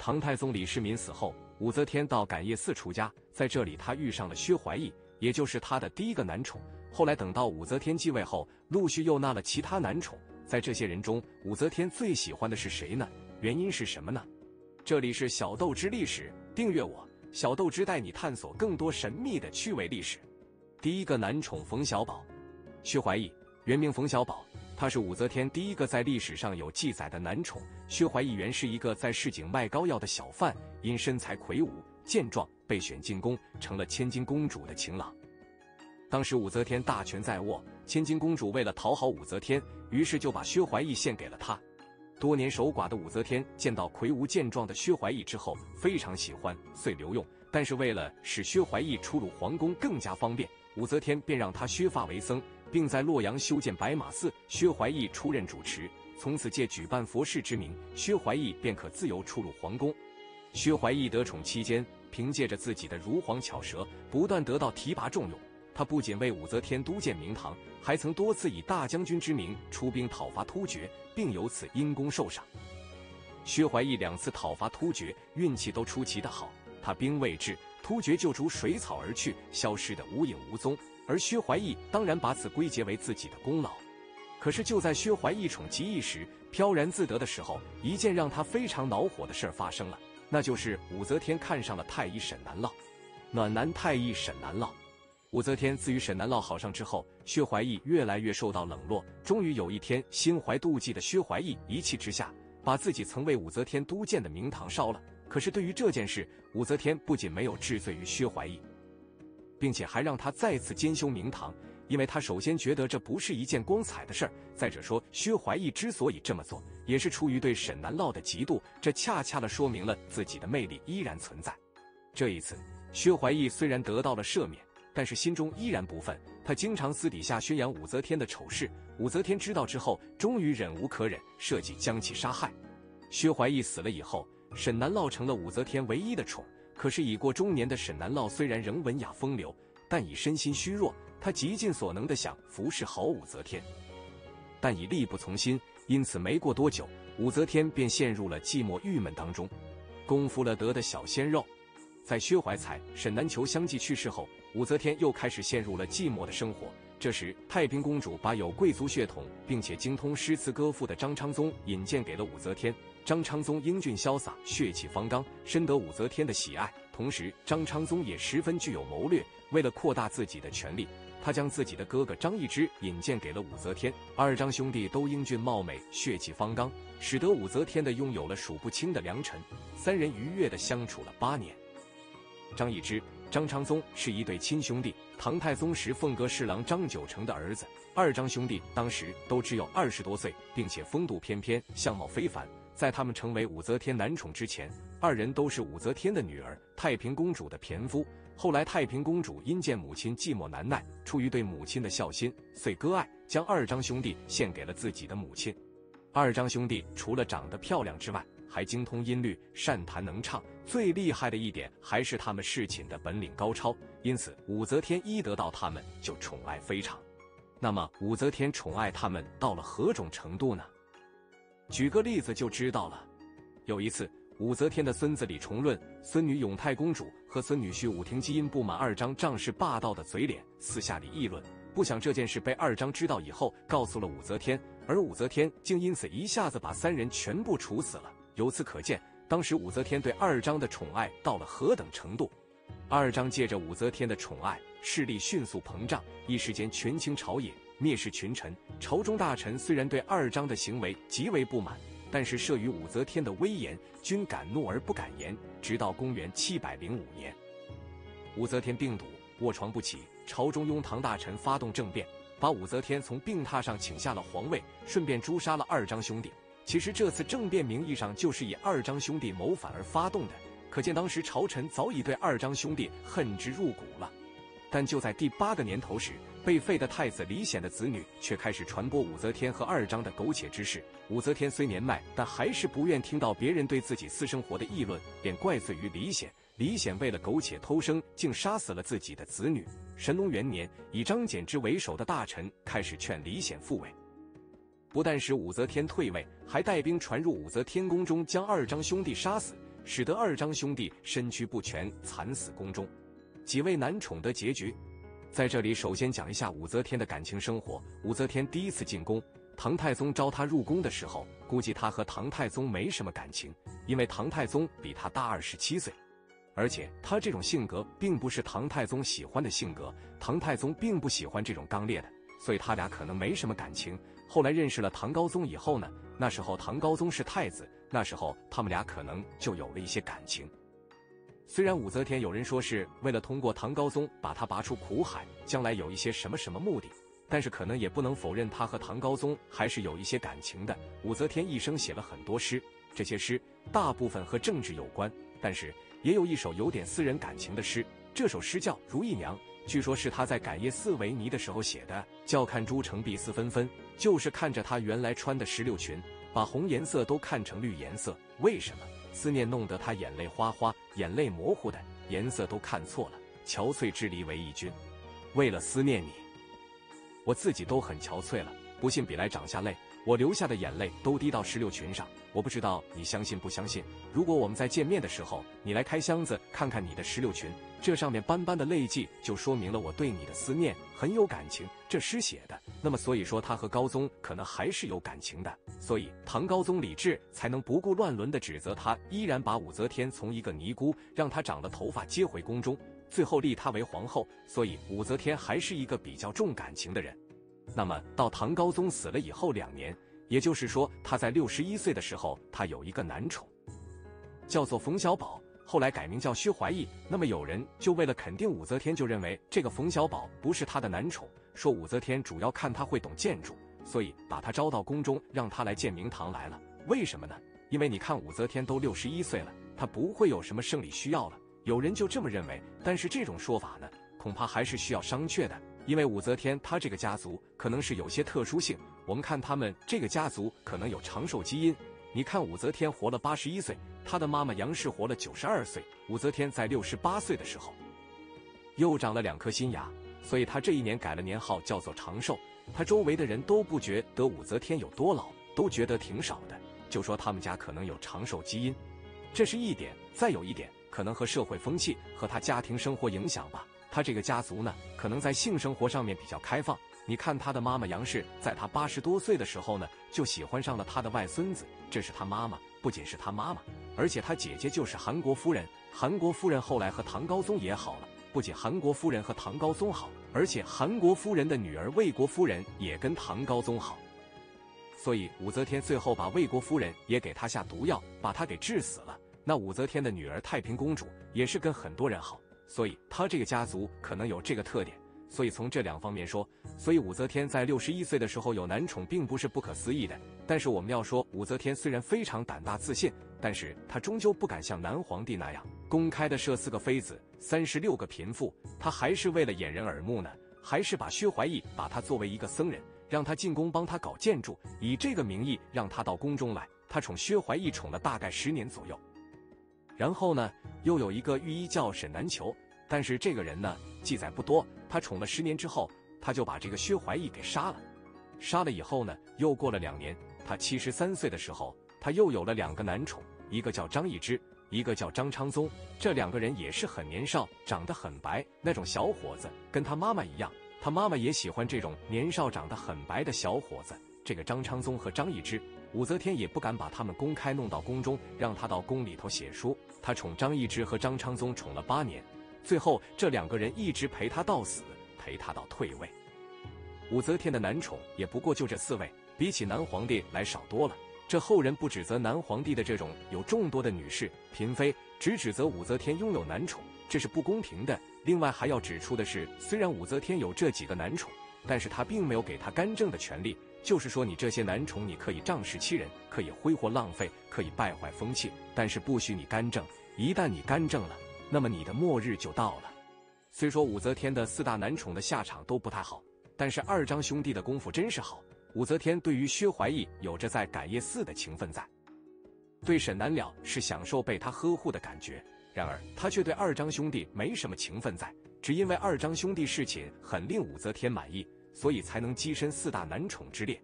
唐太宗李世民死后，武则天到感业寺出家，在这里她遇上了薛怀义，也就是她的第一个男宠。后来等到武则天继位后，陆续又纳了其他男宠。在这些人中，武则天最喜欢的是谁呢？原因是什么呢？这里是小豆之历史，订阅我，小豆之带你探索更多神秘的趣味历史。第一个男宠冯小宝，薛怀义原名冯小宝，他是武则天第一个在历史上有记载的男宠。薛怀义原是一个在市井卖膏药的小贩，因身材魁梧健壮，被选进宫，成了千金公主的情郎。当时武则天大权在握，千金公主为了讨好武则天，于是就把薛怀义献给了她。多年守寡的武则天见到魁梧健壮的薛怀义之后，非常喜欢，遂留用。但是为了使薛怀义出入皇宫更加方便，武则天便让他削发为僧，并在洛阳修建白马寺，薛怀义出任主持。从此借举办佛事之名，薛怀义便可自由出入皇宫。薛怀义得宠期间，凭借着自己的如簧巧舌，不断得到提拔重用。他不仅为武则天督建明堂，还曾多次以大将军之名出兵讨伐突厥，并由此因功受赏。薛怀义两次讨伐突厥，运气都出奇的好。他兵未至，突厥就逐水草而去，消失的无影无踪。而薛怀义当然把此归结为自己的功劳。可是就在薛怀义宠极一时，飘然自得的时候，一件让他非常恼火的事发生了，那就是武则天看上了太医沈南涝。暖男太医沈南涝。武则天自与沈南涝好上之后，薛怀义越来越受到冷落。终于有一天，心怀妒忌的薛怀义一气之下，把自己曾为武则天督建的明堂烧了。可是对于这件事，武则天不仅没有治罪于薛怀义，并且还让他再次兼修明堂，因为他首先觉得这不是一件光彩的事儿。再者说，薛怀义之所以这么做，也是出于对沈南涝的嫉妒，这恰恰的说明了自己的魅力依然存在。这一次，薛怀义虽然得到了赦免。但是心中依然不忿，他经常私底下宣扬武则天的丑事。武则天知道之后，终于忍无可忍，设计将其杀害。薛怀义死了以后，沈南涝成了武则天唯一的宠。可是已过中年的沈南涝虽然仍文雅风流，但已身心虚弱。他极尽所能的想服侍好武则天，但已力不从心。因此没过多久，武则天便陷入了寂寞郁闷当中。功夫了得的小鲜肉。在薛怀才、沈南球相继去世后，武则天又开始陷入了寂寞的生活。这时，太平公主把有贵族血统并且精通诗词歌赋的张昌宗引荐给了武则天。张昌宗英俊潇洒，血气方刚，深得武则天的喜爱。同时，张昌宗也十分具有谋略。为了扩大自己的权力，他将自己的哥哥张易之引荐给了武则天。二张兄弟都英俊貌美，血气方刚，使得武则天的拥有了数不清的良臣。三人愉悦的相处了八年。张易之、张昌宗是一对亲兄弟，唐太宗时凤阁侍郎张九成的儿子。二张兄弟当时都只有二十多岁，并且风度翩翩，相貌非凡。在他们成为武则天男宠之前，二人都是武则天的女儿，太平公主的偏夫。后来太平公主因见母亲寂寞难耐，出于对母亲的孝心，遂割爱，将二张兄弟献给了自己的母亲。二张兄弟除了长得漂亮之外，还精通音律，善弹能唱。最厉害的一点还是他们侍寝的本领高超，因此武则天一得到他们就宠爱非常。那么武则天宠爱他们到了何种程度呢？举个例子就知道了。有一次，武则天的孙子李重润、孙女永泰公主和孙女婿武廷基因不满二张仗势霸道的嘴脸，私下里议论。不想这件事被二张知道以后，告诉了武则天，而武则天竟因此一下子把三人全部处死了。由此可见，当时武则天对二张的宠爱到了何等程度。二张借着武则天的宠爱，势力迅速膨胀，一时间权倾朝野，蔑视群臣。朝中大臣虽然对二张的行为极为不满，但是慑于武则天的威严，均敢怒而不敢言。直到公元七百零五年，武则天病笃，卧床不起，朝中拥唐大臣发动政变，把武则天从病榻上请下了皇位，顺便诛杀了二张兄弟。其实这次政变名义上就是以二张兄弟谋反而发动的，可见当时朝臣早已对二张兄弟恨之入骨了。但就在第八个年头时，被废的太子李显的子女却开始传播武则天和二张的苟且之事。武则天虽年迈，但还是不愿听到别人对自己私生活的议论，便怪罪于李显。李显为了苟且偷生，竟杀死了自己的子女。神龙元年，以张柬之为首的大臣开始劝李显复位。不但使武则天退位，还带兵传入武则天宫中，将二张兄弟杀死。使得二张兄弟身躯不全，惨死宫中。几位男宠的结局，在这里首先讲一下武则天的感情生活。武则天第一次进宫，唐太宗招她入宫的时候，估计她和唐太宗没什么感情，因为唐太宗比她大二十七岁，而且她这种性格并不是唐太宗喜欢的性格，唐太宗并不喜欢这种刚烈的，所以他俩可能没什么感情。后来认识了唐高宗以后呢，那时候唐高宗是太子，那时候他们俩可能就有了一些感情。虽然武则天有人说是为了通过唐高宗把他拔出苦海，将来有一些什么什么目的，但是可能也不能否认他和唐高宗还是有一些感情的。武则天一生写了很多诗，这些诗大部分和政治有关，但是也有一首有点私人感情的诗。这首诗叫《如意娘》，据说是他在感业寺维尼的时候写的，叫看朱城碧丝纷纷，就是看着他原来穿的石榴裙，把红颜色都看成绿颜色，为什么？思念弄得他眼泪哗哗，眼泪模糊的颜色都看错了。憔悴之离为义君，为了思念你，我自己都很憔悴了。不信比来长下泪，我流下的眼泪都滴到石榴裙上。我不知道你相信不相信。如果我们在见面的时候，你来开箱子看看你的石榴裙，这上面斑斑的泪迹，就说明了我对你的思念很有感情。这诗写的，那么所以说他和高宗可能还是有感情的。所以唐高宗李治才能不顾乱伦的指责他，依然把武则天从一个尼姑让她长了头发接回宫中，最后立她为皇后。所以武则天还是一个比较重感情的人。那么到唐高宗死了以后两年。也就是说，他在六十一岁的时候，他有一个男宠，叫做冯小宝，后来改名叫薛怀义。那么有人就为了肯定武则天，就认为这个冯小宝不是他的男宠，说武则天主要看他会懂建筑，所以把他招到宫中，让他来建明堂来了。为什么呢？因为你看武则天都六十一岁了，她不会有什么生理需要了。有人就这么认为，但是这种说法呢，恐怕还是需要商榷的。因为武则天她这个家族可能是有些特殊性，我们看他们这个家族可能有长寿基因。你看武则天活了八十一岁，他的妈妈杨氏活了九十二岁，武则天在六十八岁的时候又长了两颗新牙，所以她这一年改了年号叫做长寿。他周围的人都不觉得武则天有多老，都觉得挺少的，就说他们家可能有长寿基因，这是一点。再有一点，可能和社会风气和他家庭生活影响吧。他这个家族呢，可能在性生活上面比较开放。你看他的妈妈杨氏，在他八十多岁的时候呢，就喜欢上了他的外孙子。这是他妈妈，不仅是他妈妈，而且他姐姐就是韩国夫人。韩国夫人后来和唐高宗也好了，不仅韩国夫人和唐高宗好，而且韩国夫人的女儿魏国夫人也跟唐高宗好。所以武则天最后把魏国夫人也给他下毒药，把他给治死了。那武则天的女儿太平公主也是跟很多人好。所以她这个家族可能有这个特点，所以从这两方面说，所以武则天在六十一岁的时候有男宠，并不是不可思议的。但是我们要说，武则天虽然非常胆大自信，但是她终究不敢像男皇帝那样公开的设四个妃子、三十六个嫔妇，她还是为了掩人耳目呢，还是把薛怀义把他作为一个僧人，让他进宫帮他搞建筑，以这个名义让他到宫中来。他宠薛怀义宠了大概十年左右。然后呢，又有一个御医叫沈南求，但是这个人呢记载不多。他宠了十年之后，他就把这个薛怀义给杀了。杀了以后呢，又过了两年，他七十三岁的时候，他又有了两个男宠，一个叫张易之，一个叫张昌宗。这两个人也是很年少，长得很白，那种小伙子，跟他妈妈一样。他妈妈也喜欢这种年少长得很白的小伙子。这个张昌宗和张易之，武则天也不敢把他们公开弄到宫中，让他到宫里头写书。他宠张易之和张昌宗宠了八年，最后这两个人一直陪他到死，陪他到退位。武则天的男宠也不过就这四位，比起男皇帝来少多了。这后人不指责男皇帝的这种有众多的女士嫔妃，只指责武则天拥有男宠，这是不公平的。另外还要指出的是，虽然武则天有这几个男宠，但是她并没有给他干政的权利。就是说，你这些男宠，你可以仗势欺人，可以挥霍浪费，可以败坏风气，但是不许你干政。一旦你干政了，那么你的末日就到了。虽说武则天的四大男宠的下场都不太好，但是二张兄弟的功夫真是好。武则天对于薛怀义有着在感业寺的情分在，对沈南了是享受被他呵护的感觉。然而他却对二张兄弟没什么情分在，只因为二张兄弟侍寝很令武则天满意。所以才能跻身四大男宠之列。